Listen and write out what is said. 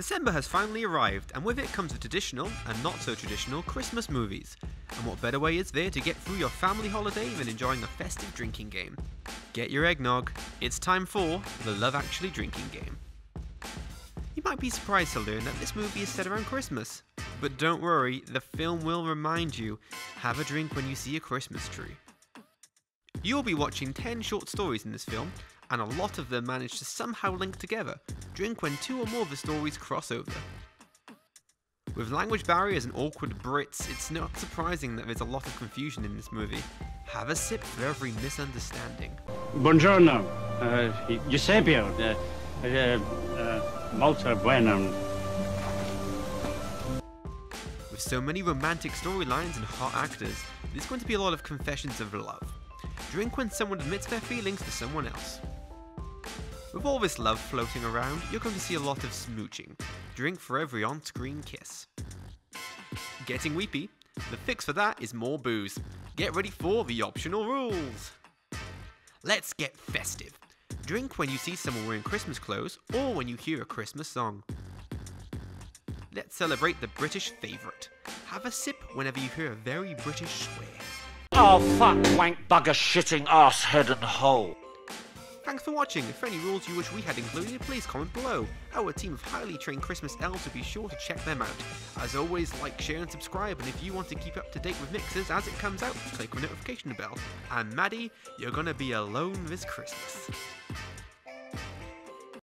December has finally arrived, and with it comes the traditional and not so traditional Christmas movies. And what better way is there to get through your family holiday than enjoying a festive drinking game? Get your eggnog. It's time for the Love Actually drinking game. You might be surprised to learn that this movie is set around Christmas. But don't worry, the film will remind you have a drink when you see a Christmas tree. You'll be watching 10 short stories in this film, and a lot of them manage to somehow link together. Drink when two or more of the stories cross over. With language barriers and awkward Brits, it's not surprising that there's a lot of confusion in this movie. Have a sip for every misunderstanding. Buongiorno, uh, Eusebio, uh, uh, uh, molto bueno. With so many romantic storylines and hot actors, there's going to be a lot of confessions of love. Drink when someone admits their feelings to someone else. With all this love floating around, you're going to see a lot of smooching. Drink for every on screen kiss. Getting weepy? The fix for that is more booze. Get ready for the optional rules. Let's get festive. Drink when you see someone wearing Christmas clothes or when you hear a Christmas song. Let's celebrate the British favourite. Have a sip whenever you hear a very British swear. Oh, fuck, wank, bugger, shitting, ass, head, and hole. Thanks for watching. If any rules you wish we had included, please comment below. Our team of highly trained Christmas elves will be sure to check them out. As always, like, share, and subscribe. And if you want to keep up to date with Mixers as it comes out, click on the notification bell. And Maddie, you're gonna be alone this Christmas.